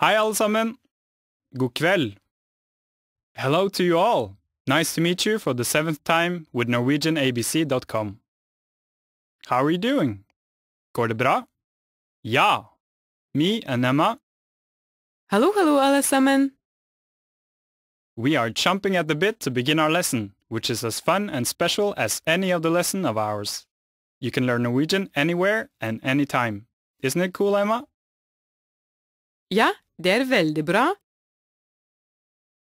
Hei alle sammen! God kveld! Hello to you all! Nice to meet you for the seventh time with norwegianabc.com. How are you doing? Går det bra? Ja! Me and Emma, Hallo, hallo alle sammen. we are chomping at the bit to begin our lesson, which is as fun and special as any of the lesson of ours. You can learn Norwegian anywhere and anytime. Isn't it cool, Emma? Ja, det er veldig bra.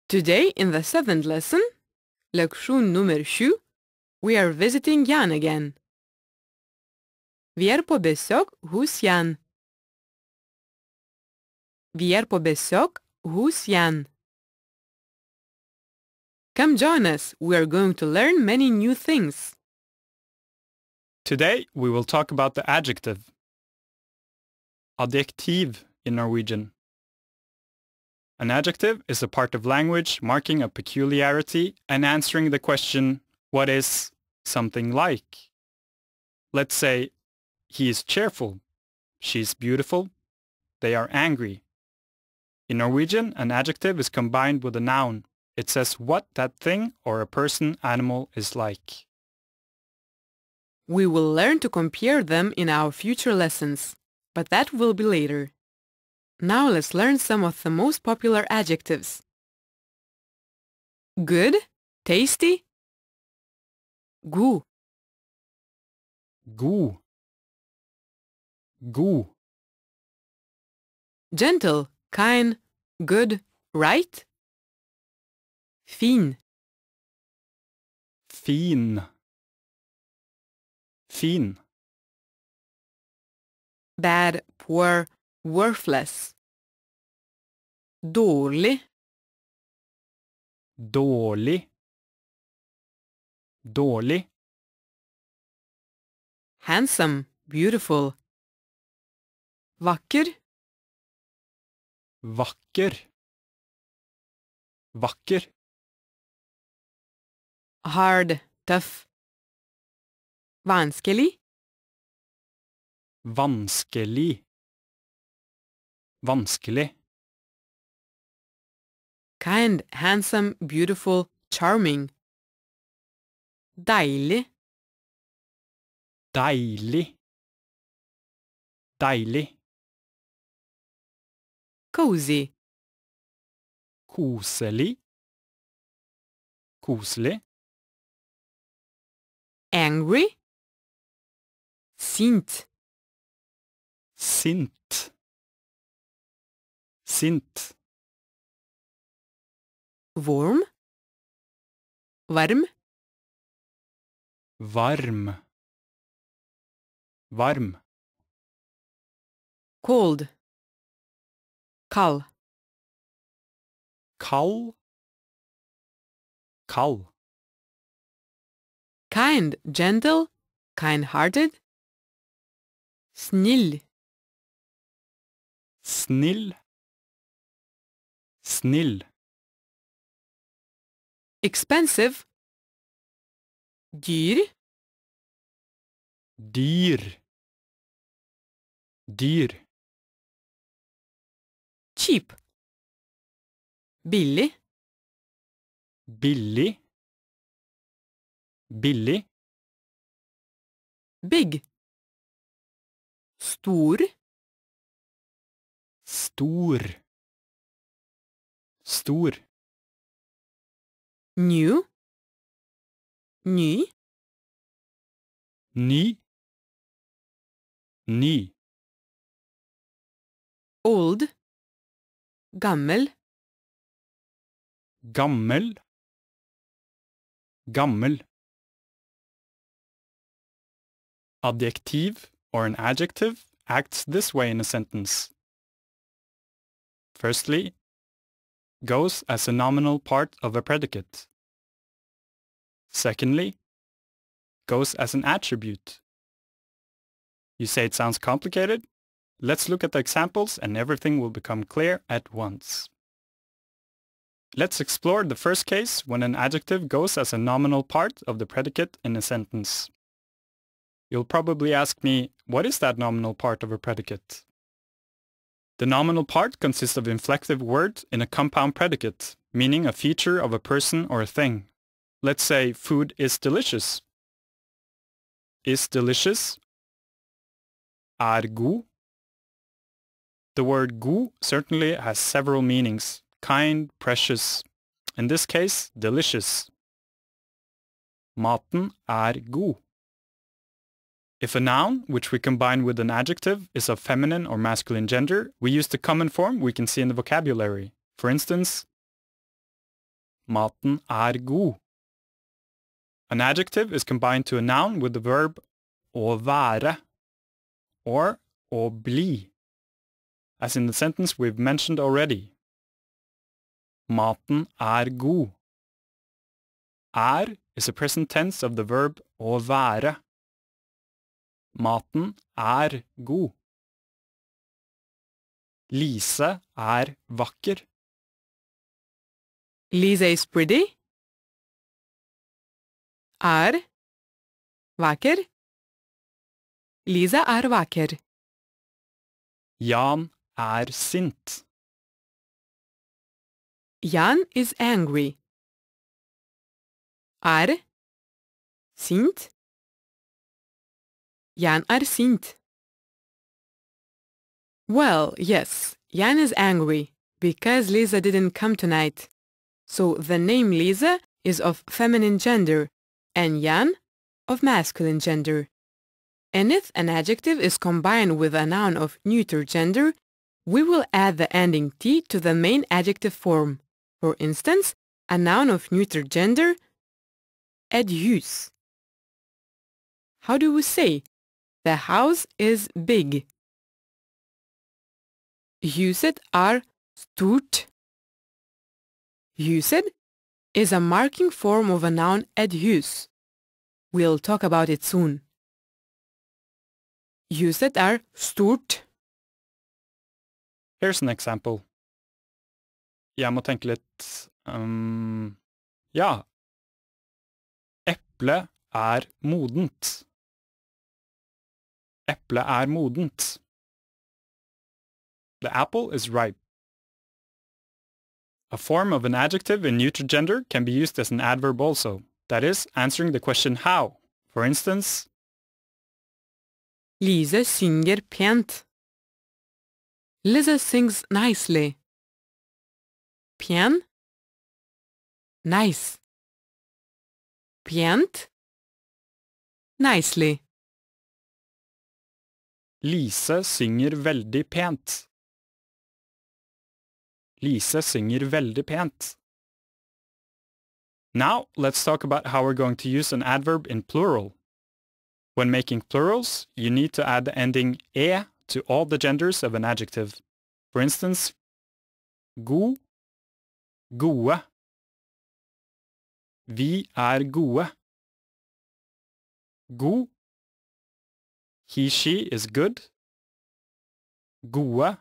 Today in the seventh lesson, leksjon nummer sju, we are visiting Jan again. Vi er på besøk hos Jan. Vi er på besøk hos Jan. Come join us. We are going to learn many new things. Today we will talk about the adjective. Adjektiv in Norwegian. An adjective is a part of language marking a peculiarity and answering the question, what is something like? Let's say, he is cheerful, she's beautiful, they are angry. In Norwegian, an adjective is combined with a noun. It says what that thing or a person, animal is like. We will learn to compare them in our future lessons, but that will be later. Now let's learn some of the most popular adjectives. Good, tasty, god, God. God. gentle, kind, good, right, fin, Fin. Fin. bad, poor, worthless, dårlig, Dårlig. Dårlig. handsome, beautiful, vakker, Vakker. Vakker. hard, tough, vanskelig, Vanskelig. Vanskelig. kind, handsome, beautiful, charming, deilig, Deilig. Deilig. cozy, Koselig. Koselig. angry, sint, Sint. Sint. warm, varm, Varm. Varm. cold, kald, Kald. Kald. kind, gentle, kind-hearted, snill, Snill. Snill. expensive, dyr, Dyr. Dyr. cheap, billig, Billig. Billig. big, stor, Stor. Stor. new, ny, Ny. Ny. old, gammel, Gammel. Gammel. Adjektiv or an adjective acts this way in a sentence. Firstly, goes as a nominal part of a predicate. Secondly, goes as an attribute. You say it sounds complicated? Let's look at the examples and everything will become clear at once. Let's explore the first case when an adjective goes as a nominal part of the predicate in a sentence. You'll probably ask me, what is that nominal part of a predicate? The nominal part consists of inflective word in a compound predicate, meaning a feature of a person or a thing. Let's say food is delicious. Is delicious. Er god. The word god certainly has several meanings. Kind, precious. In this case, delicious. Maten er god. If a noun, which we combine with an adjective, is of feminine or masculine gender, we use the common form we can see in the vocabulary. For instance, maten er god. An adjective is combined to a noun with the verb å være or å bli, as in the sentence we've mentioned already. Maten er god. Er is a present tense of the verb å være. Maten er god. Lise er vakker. Lise is pretty. Er vakker. Lise er vakker. Jan er sint. Jan is angry. Er sint. Jan er sint. Well, yes, Jan is angry because Lisa didn't come tonight. So the name Lisa is of feminine gender and Jan of masculine gender. And if an adjective is combined with a noun of neuter gender, we will add the ending t to the main adjective form. For instance, a noun of neuter gender, hus. How do we say? The house is big. Huset er stort. Huset is a marking form of a noun et hus. We'll talk about it soon. Huset er stort. Here's an example. Jeg må tenke litt um, Ja. Eplet er modent. Eplet er modent. The apple is ripe. A form of an adjective in neuter gender can be used as an adverb also. That is, answering the question how. For instance, Lise synger pent. Lisa sings nicely. Pen. Nice. Pent. Nicely. Lise synger veldig pent. Lise synger veldig pent. Now, let's talk about how we're going to use an adverb in plural. When making plurals, you need to add the ending e to all the genders of an adjective. For instance, god, gode. Vi er gode. God. He, she is good. Gode.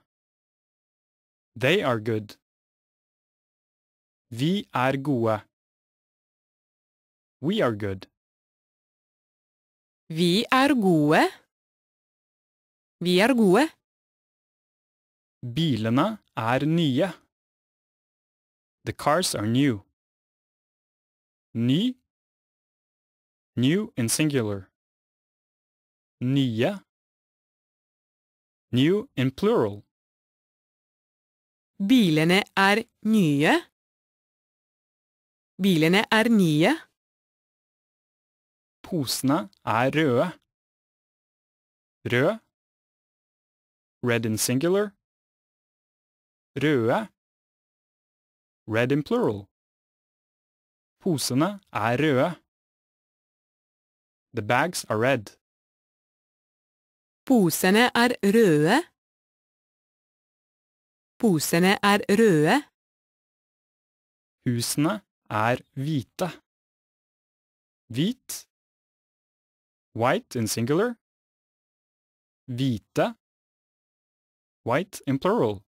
They are good. Vi er gode. We are good. Vi er gode. Vi er gode. Bilene er nye. The cars are new. Ny. New in singular. Nye. New in plural. Bilene er nye. Bilene er nye. Posene er røde. Rød. Red in singular. Røde. Red in plural. Posene er røde. The bags are red. Posene er røde. Posene er røde. Husene er hvite. Hvit. White in singular. Hvite. White in plural.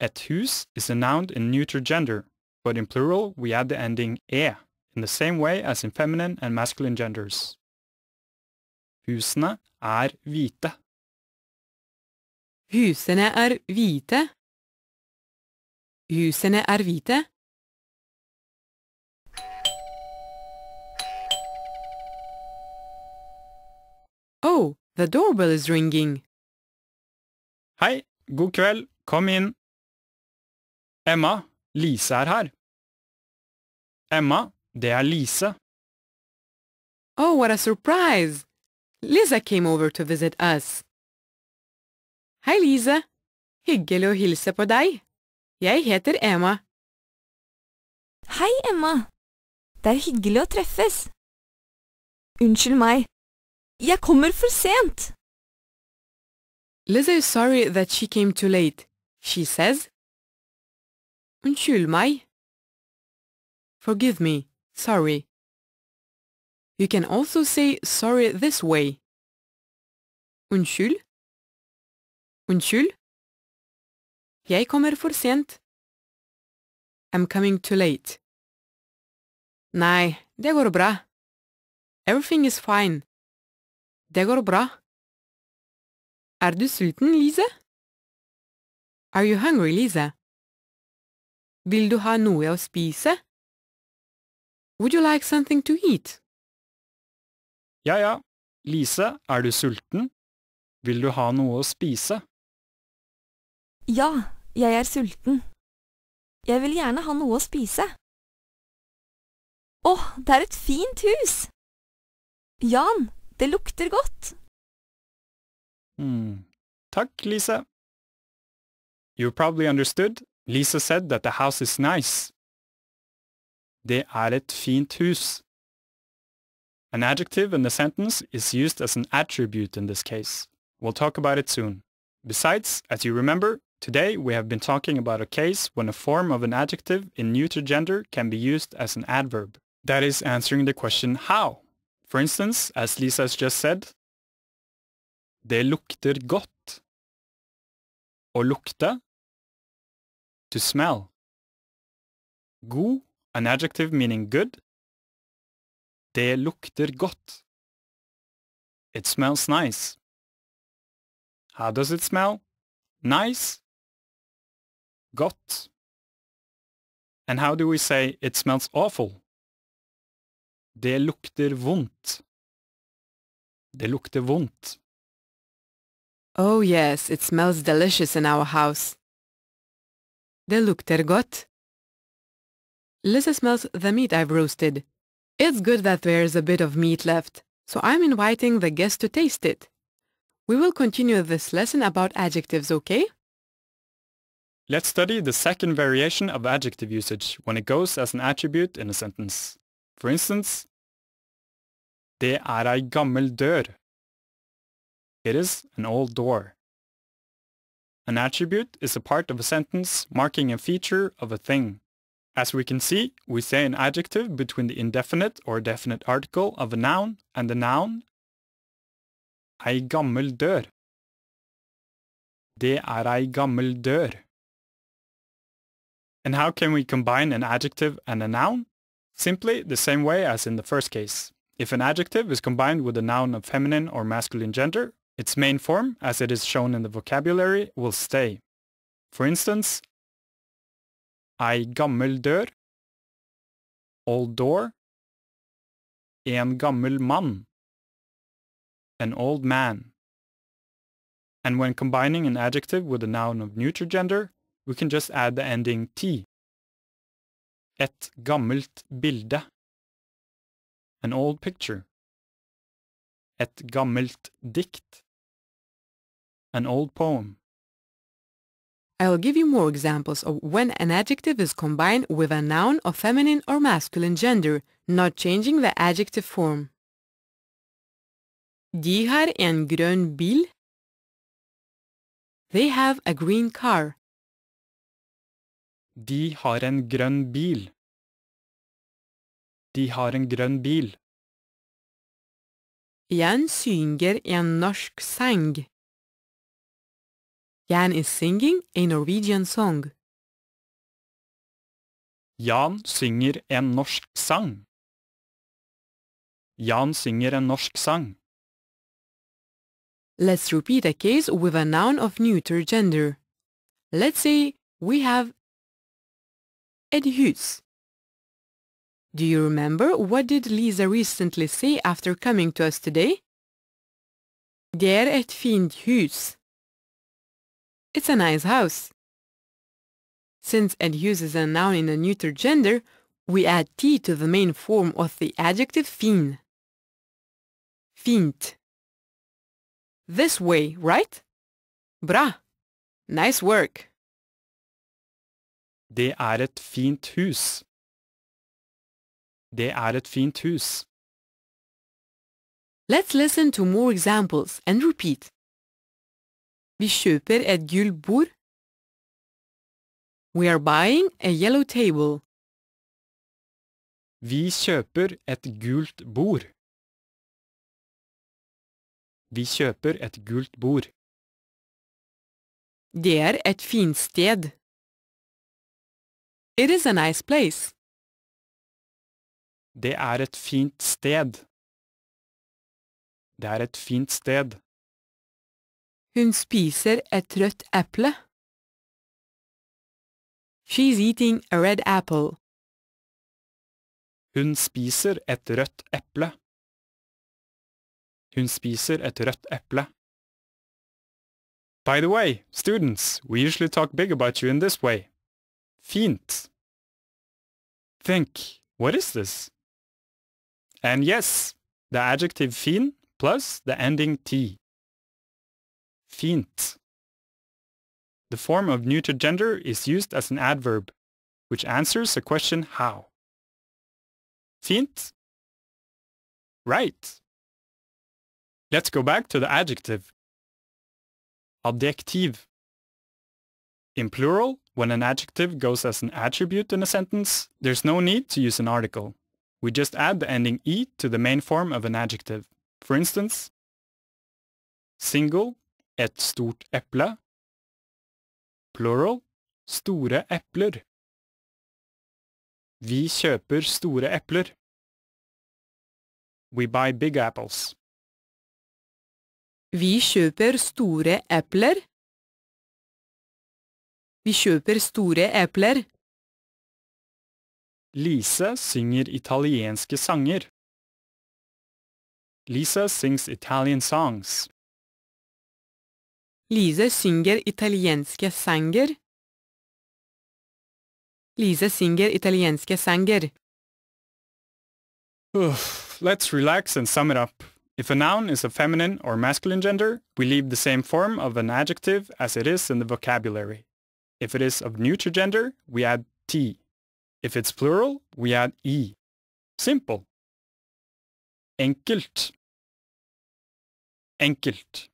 Et hus is a noun in neuter gender, but in plural we add the ending e in the same way as in feminine and masculine genders. Husene er hvite. Husene er hvite. Husene er hvite. Oh, the doorbell is ringing. Hei, god kveld, kom inn. Emma, Lise er her. Emma, det er Lise. Oh, what a surprise! Lisa came over to visit us. Hei, Lise. Hyggelig å hilse på deg. Jeg heter Emma. Hei, Emma. Det er hyggelig å treffes. Unnskyld meg. Jeg kommer for sent. Lisa is sorry that she came too late. She says, Unnskyld meg. Forgive me. Sorry. You can also say sorry this way. Unnskyld. Unnskyld. Jeg kommer for sent. I'm coming too late. Nei, det går bra. Everything is fine. Det går bra. Er du sulten, Lise? Are you hungry, Lise? Vil du ha noe å spise? Would you like something to eat? Ja ja, Lise, er du sulten? Vil du ha noe å spise? Ja, jeg er sulten. Jeg vil gjerne ha noe å spise. Åh, det er et fint hus! Jan, det lukter godt. Hmm. Takk, Lise. You probably understood. Lisa said that the house is nice. Det er et fint hus. An adjective in the sentence is used as an attribute in this case. We'll talk about it soon. Besides, as you remember, today we have been talking about a case when a form of an adjective in neuter gender can be used as an adverb. That is answering the question how. For instance, as Lisa has just said, Det lukter godt. Å lukte. To smell. God, an adjective meaning good. Det lukter godt. It smells nice. How does it smell? Nice. Godt. And how do we say it smells awful? Det lukter vondt. Det lukter vondt. Oh yes, it smells delicious in our house. Det lukter godt. Lisa smells the meat I've roasted. It's good that there's a bit of meat left, so I'm inviting the guests to taste it. We will continue this lesson about adjectives, okay? Let's study the second variation of adjective usage when it goes as an attribute in a sentence. For instance, Det er ei gammel dør. It is an old door. An attribute is a part of a sentence marking a feature of a thing. As we can see, we say an adjective between the indefinite or definite article of a noun and the noun ei gammel dør. Det er ei gammel dør. And how can we combine an adjective and a noun? Simply the same way as in the first case. If an adjective is combined with a noun of feminine or masculine gender, its main form, as it is shown in the vocabulary, will stay. For instance, ei gammel dør, old door, en gammel mann, an old man. And when combining an adjective with a noun of neuter gender, we can just add the ending t. Et gammelt bilde. An old picture. Et gammelt dikt. An old poem. I'll give you more examples of when an adjective is combined with a noun of feminine or masculine gender, not changing the adjective form. De har en grønn bil. They have a green car. De har en grønn bil. De har en grønn bil. Jan synger en norsk sang. Jan is singing a Norwegian song. Jan synger en norsk sang. Jan synger en norsk sang. Let's repeat a case with a noun of neuter gender. Let's say we have ett hus. Do you remember what did Lisa recently say after coming to us today? Det är ett fint hus. It's a nice house. Since it uses a noun in a neuter gender, we add t to the main form of the adjective fin. Fint. This way, right? Bra! Nice work! Det er et fint hus. Det er et fint hus. Let's listen to more examples and repeat. Vi kjøper et gult bord. We are buying a yellow table. Vi kjøper et gult bord. Vi kjøper et gult bord. Det er et fint sted. It is a nice place. Det er et fint sted. Det er et fint sted. Hun spiser et rødt eple. She's eating a red apple. Hun spiser et rødt eple. Hun spiser et rødt eple. By the way, students, we usually talk big about you in this way. Fint. Think, what is this? And yes, the adjective fin plus the ending t. Fint. The form of neuter gender is used as an adverb, which answers the question how. Fint? Right. Let's go back to the adjective. Adjektiv. In plural, when an adjective goes as an attribute in a sentence, there's no need to use an article. We just add the ending e to the main form of an adjective. For instance, single, et stort eple. Plural, store epler. Vi kjøper store epler. We buy big apples. Vi kjøper store epler. Vi kjøper store epler. Lise synger italienske sanger. Lisa sings Italian songs. Lise synger italienske sanger. Lise synger italienske sanger. Let's relax and sum it up. If a noun is a feminine or masculine gender, we leave the same form of an adjective as it is in the vocabulary. If it is of neuter gender, we add t. If it's plural, we add e. Simple. Enkelt. Enkelt.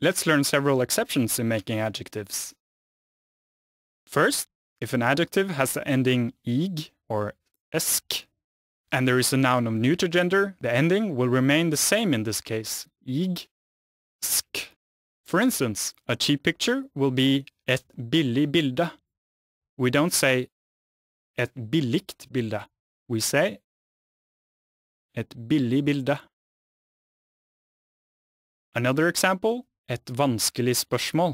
Let's learn several exceptions in making adjectives. First, if an adjective has the ending ig or esk, and there is a noun of neuter gender, the ending will remain the same in this case, ig, sk. For instance, a cheap picture will be et billig bilde. We don't say et billigt bilde. We say et billig bilde. Another example, et vanskelig spørsmål.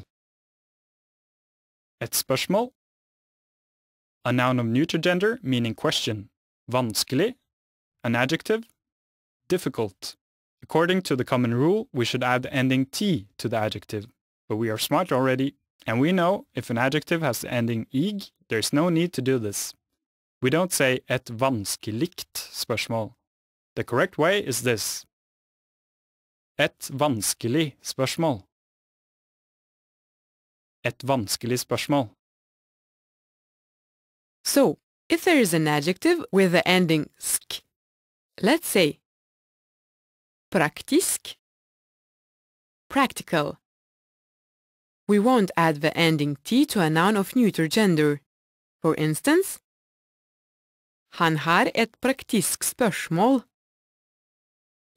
Et spørsmål, a noun of neuter gender meaning question. Vanskelig, an adjective, difficult. According to the common rule, we should add the ending t to the adjective. But we are smart already, and we know if an adjective has the ending ig, there's no need to do this. We don't say et vanskeligt spørsmål. The correct way is this. Et vanskelig spørsmål. Et vanskelig spørsmål. So, if there is an adjective with the ending sk, let's say praktisk, practical. We won't add the ending t to a noun of neuter gender. For instance, Han har et praktisk spørsmål.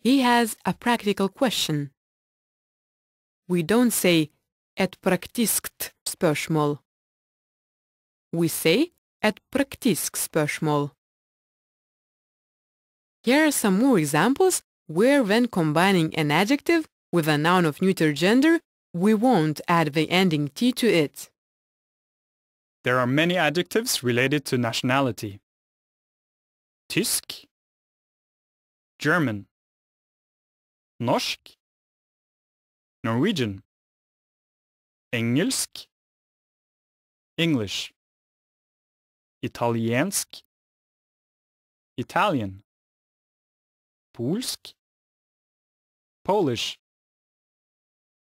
He has a practical question. We don't say et praktiskt spørsmål. We say et praktisk spørsmål. Here are some more examples where when combining an adjective, with a noun of neuter gender, we won't add the ending t to it. There are many adjectives related to nationality. Tysk, German, Norsk, Norwegian, Engelsk, English, Italiensk, Italian, Polsk, Polish,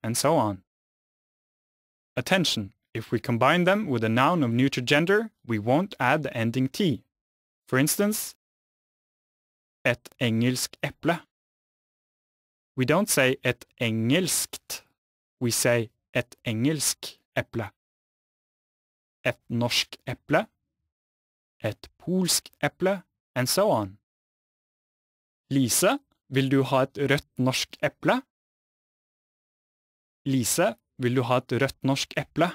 and so on. Attention! If we combine them with a noun of neuter gender, we won't add the ending t. For instance, et engelsk eple. We don't say et engelskt. We say et engelsk eple. Et norsk eple. Et polsk eple. And so on. Lise, vil du ha et rødt norsk eple? Lise, vil du ha et rødt norsk eple?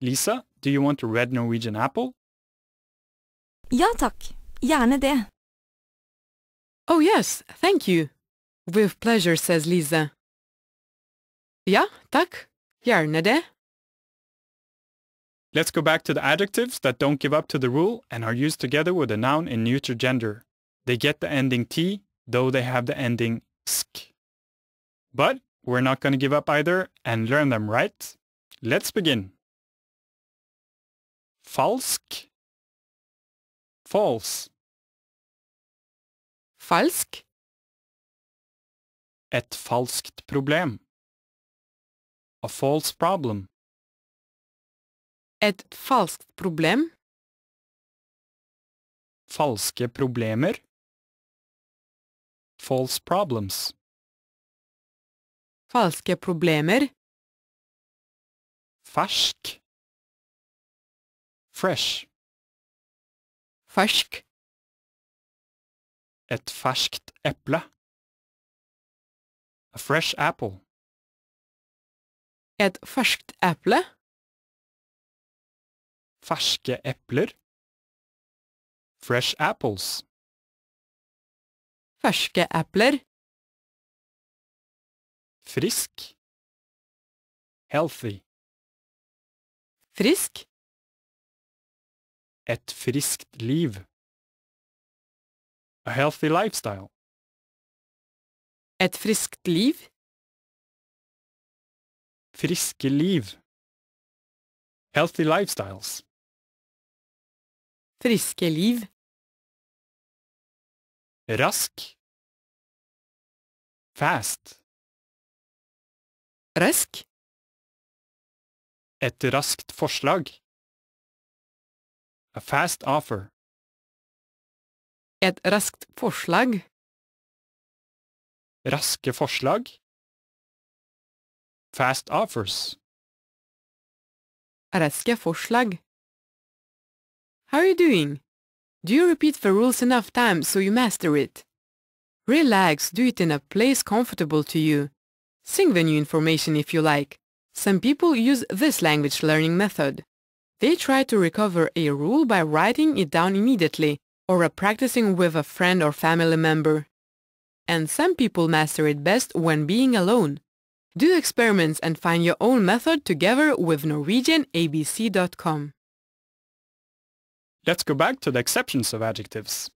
Lisa, do you want a red Norwegian apple? Ja takk, gjerne det. Oh yes, thank you. With pleasure, says Lisa. Ja, tack. Gjerne det. Let's go back to the adjectives that don't give up to the rule and are used together with a noun in neuter gender. They get the ending t, though they have the ending sk. But we're not going to give up either and learn them, right? Let's begin. Falsk. False. Falsk. Et falskt problem. A false problem. Et falskt problem. Falske problemer. False problems. Falske problemer. Fersk. Fresh. Fersk. Et ferskt eple. A fresh apple. Et ferskt eple. Ferske epler. Fresh apples. Ferske epler. Frisk. Healthy. Frisk. Et friskt liv. A healthy lifestyle. Et friskt liv. Friske liv. Healthy lifestyles. Friske liv. Rask. Fast. Rask. Et raskt forslag. A fast offer. Et raskt forslag. Raske forslag. Fast offers. Raske forslag. How are you doing? Do you repeat the rules enough times so you master it? Relax, do it in a place comfortable to you. Sing the new information if you like. Some people use this language learning method. They try to recover a rule by writing it down immediately or practicing with a friend or family member. And some people master it best when being alone. Do experiments and find your own method together with NorwegianABC.com. Let's go back to the exceptions of adjectives.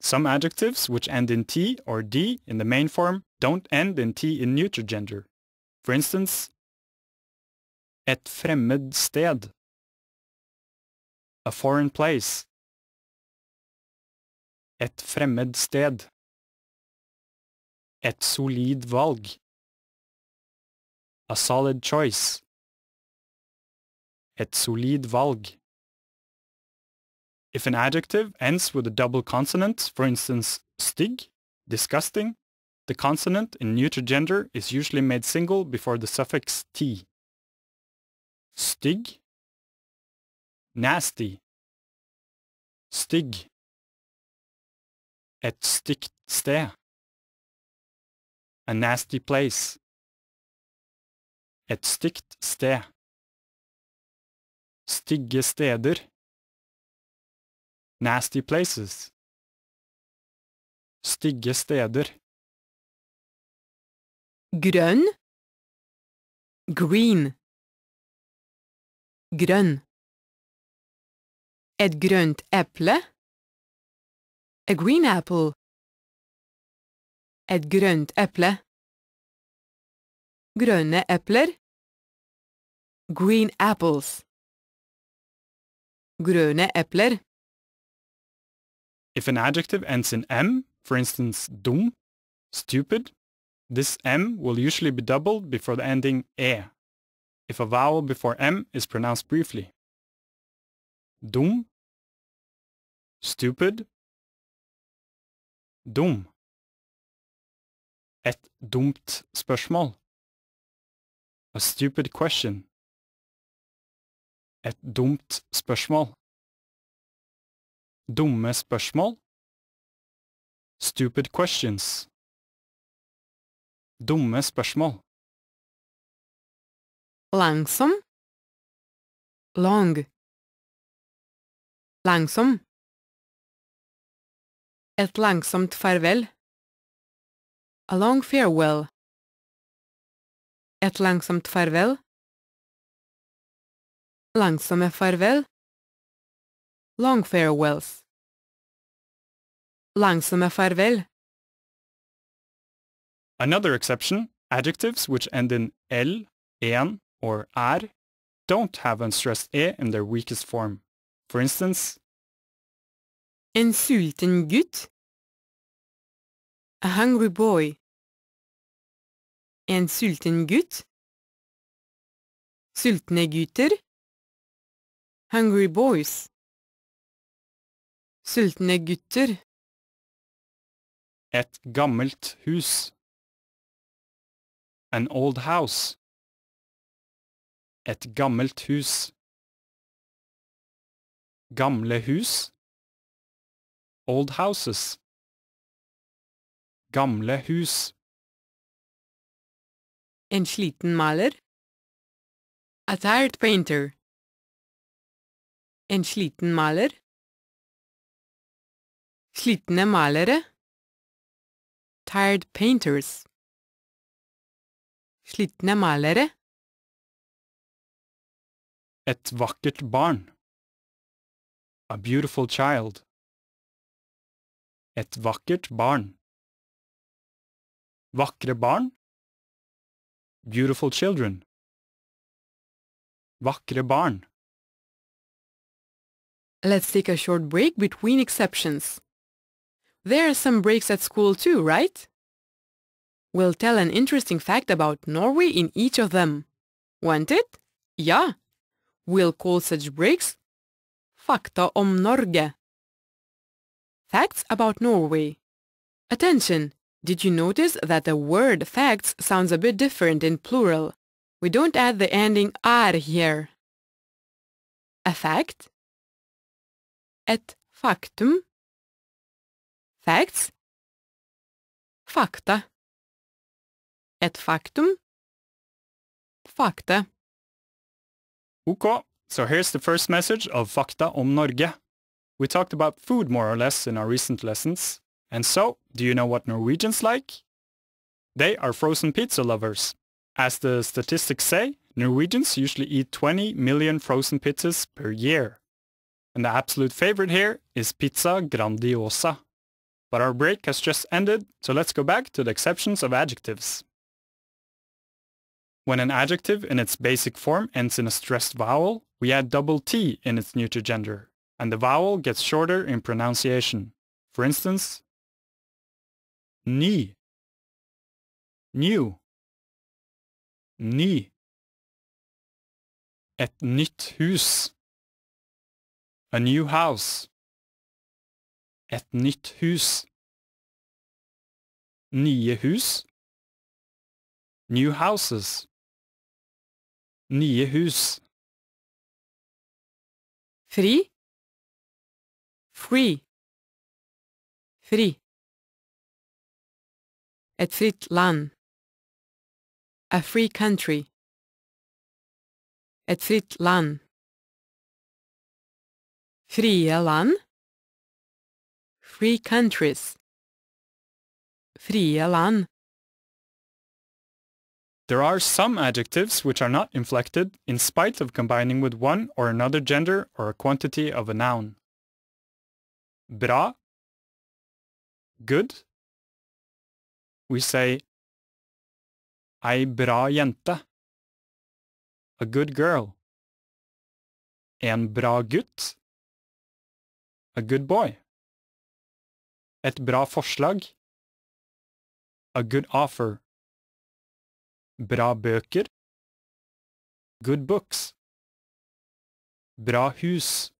Some adjectives which end in t or d in the main form don't end in t in neuter gender. For instance, et fremmed sted, a foreign place. Et fremmed sted. Et solid valg. A solid choice. Et solid valg. If an adjective ends with a double consonant, for instance, stig, disgusting, the consonant in neuter gender is usually made single before the suffix t. Stig, nasty, stig, et stygt sted, a nasty place, et stygt sted, stygge steder, nasty places, stygge steder. grønn, green, grønn. Et grønt eple, a green apple. Et grønt eple, grønne epler, green apples. Grønne epler, If an adjective ends in M, for instance dum, stupid, this M will usually be doubled before the ending E, if a vowel before M is pronounced briefly. Dum, stupid, dum. Et dumt spørsmål. A stupid question. Et dumt spørsmål. Dumme spørsmål. Stupid questions. Dumme spørsmål. langsom, long. Langsom. Et langsomt farvel. A long farewell. Et langsomt farvel. Langsomme farvel. Long farewells. Langsomme farvel. Another exception, adjectives which end in l, en, or er don't have unstressed e in their weakest form. For instance, En sulten gutt. A hungry boy. En sulten gutt. Sultne gutter. Hungry boys. Sultne gutter. et gammelt hus. An old house. Et gammelt hus. Gamle hus. Old houses. Gamle hus. En sliten maler. A tired painter. En sliten maler. Slitne malere. Tired painters. Slitne malere. Et vakkert barn. A beautiful child. Et vakkert barn. Vakre barn. Beautiful children. Vakre barn. Let's take a short break between exceptions. There are some breaks at school too, right? We'll tell an interesting fact about Norway in each of them. Want it? Yeah. We'll call such breaks Fakta om Norge. Facts about Norway. Attention! Did you notice that the word facts sounds a bit different in plural? We don't add the ending ar here. A fact et factum? Facts. Fakta. Et factum? Fakta. Okay, so here's the first message of Fakta om Norge. We talked about food more or less in our recent lessons. And so, do you know what Norwegians like? They are frozen pizza lovers. As the statistics say, Norwegians usually eat 20 million frozen pizzas per year. And the absolute favorite here is pizza grandiosa. But our break has just ended, so let's go back to the exceptions of adjectives. When an adjective in its basic form ends in a stressed vowel, we add double T in its neuter gender, and the vowel gets shorter in pronunciation. For instance, ni, new, ny Et nytt hus. A new house. Et nytt hus. Nye hus. New houses. Nye hus. Fri. Free. Fri. Et fritt land. A free country. Et fritt land. Frie land. Free countries. Frie land. There are some adjectives which are not inflected in spite of combining with one or another gender or a quantity of a noun. Bra, good. We say ei bra jente, a good girl. En bra gutt, a good boy. Et bra forslag, a good offer. Bra bøker. Good books. Bra hus.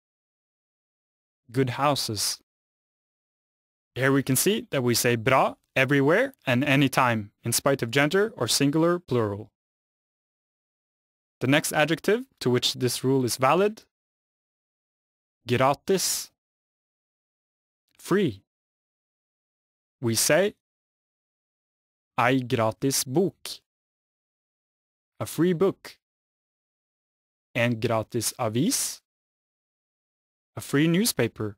Good houses. Here we can see that we say bra everywhere and anytime, in spite of gender or singular plural. The next adjective to which this rule is valid, gratis, free. We say ei gratis bok a free book. En gratis avis. A free newspaper.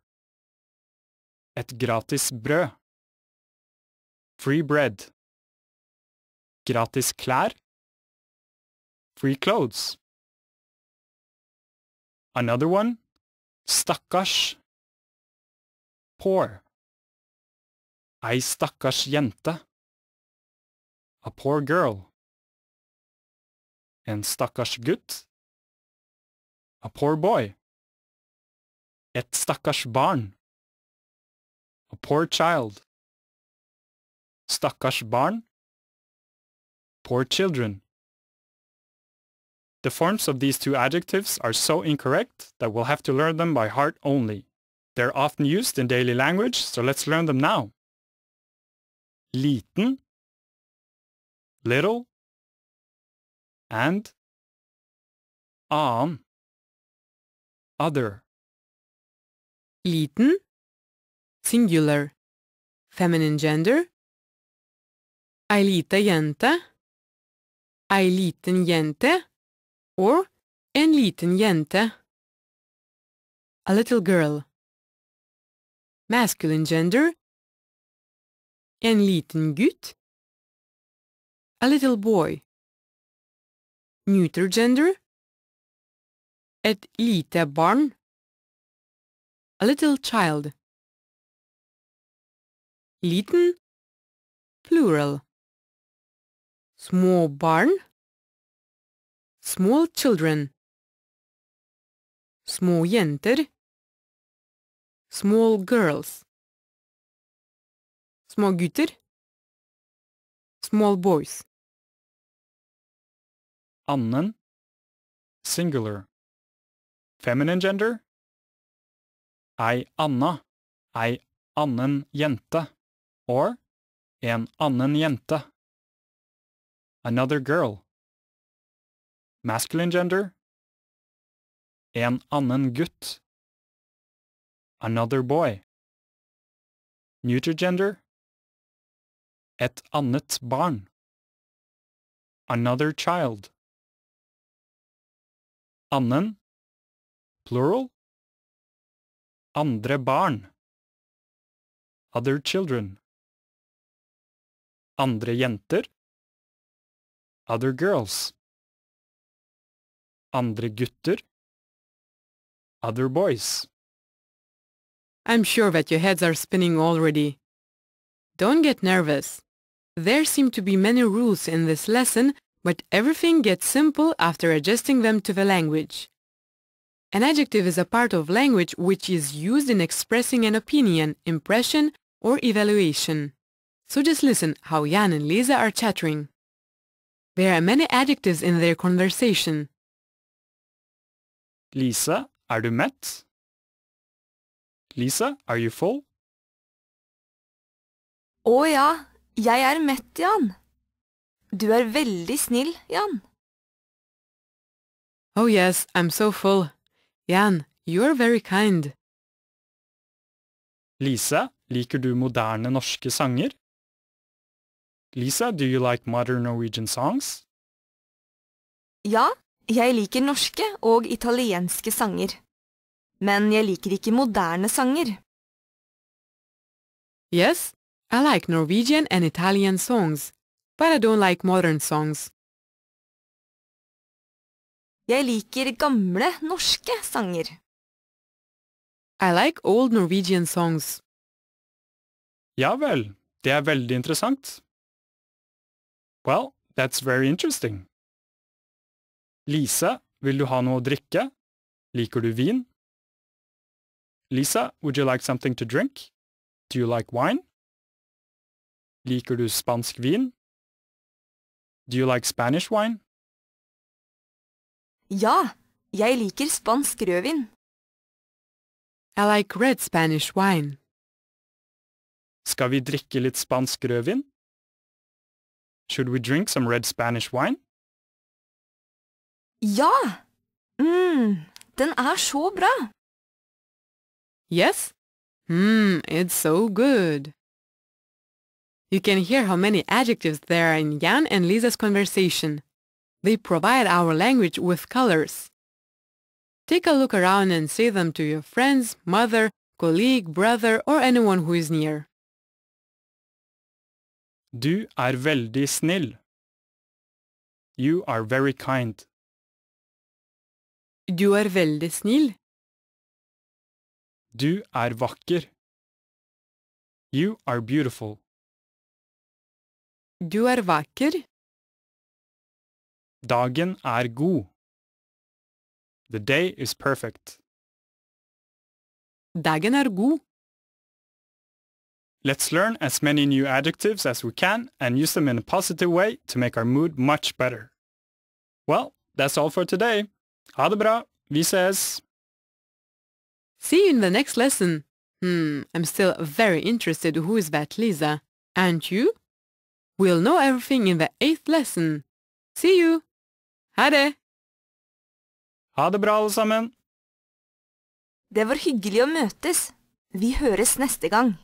Et gratis brød. Free bread. Gratis klær. Free clothes. Another one. Stakkars. Poor. Ei stakkars jente. A poor girl. En stakkars gutt. A poor boy. Et stakkars barn. A poor child. Stakkars barn. Poor children. The forms of these two adjectives are so incorrect that we'll have to learn them by heart only. They're often used in daily language, so let's learn them now. Liten. Little and annen other Liten, singular. Feminine gender. Ei lita jente. Ei liten jente. Or en liten jente. A little girl. Masculine gender. En liten gutt. A little boy. Neuter gender. Et lite barn. A little child. Liten. Plural. Små barn. Small children. Små jenter. Small girls. Små gutter. Small boys. annen singular. Feminine gender ei anna, ei annen jente, or en annen jente. Another girl. Masculine gender en annen gutt. Another boy. Neuter gender et annet barn. Another child. Annen, plural. Andre barn. Other children. Andre jenter. Other girls. Andre gutter. Other boys. I'm sure that your heads are spinning already. Don't get nervous. There seem to be many rules in this lesson, but everything gets simple after adjusting them to the language. An adjective is a part of language which is used in expressing an opinion, impression, or evaluation. So just listen how Jan and Lisa are chattering. There are many adjectives in their conversation. Lisa, er du mett? Lisa, are you full? Å ja, jeg er mett, Jan. Du er veldig snill, Jan. Oh yes, I'm so full. Jan, you are very kind. Lise, liker du moderne norske sanger? Lisa, do you like modern Norwegian songs? Ja, jeg liker norske og italienske sanger. Men jeg liker ikke moderne sanger. Yes, I like Norwegian and Italian songs, but I don't like modern songs. Jeg liker gamle, norske sanger. I like old Norwegian songs. Ja vel, det er veldig interessant. Well, that's very interesting. Lise, vil du ha noe å drikke? Liker du vin? Lisa, would you like something to drink? Do you like wine? Liker du spansk vin? Do you like Spanish wine? Ja, jeg liker spansk rødvin. I like red Spanish wine. Skal vi drikke litt spansk rødvin? Should we drink some red Spanish wine? Ja! mm, den er så bra. Yes? Mmm, it's so good. You can hear how many adjectives there are in Jan and Lisa's conversation. They provide our language with colors. Take a look around and say them to your friends, mother, colleague, brother, or anyone who is near. Du er veldig snill. You are very kind. Du er veldig snill. Du er vakker. You are beautiful. Du er vakker. Dagen er god. The day is perfect. Dagen er god. Let's learn as many new adjectives as we can and use them in a positive way to make our mood much better. Well, that's all for today. Ha det bra. Vi ses. See you in the next lesson. Hmm, I'm still very interested who is that Lisa. Aren't you? We'll know everything in the eighth lesson. See you. Ha det. Ha det bra alle sammen. Det var hyggelig å møtes. Vi høres neste gang.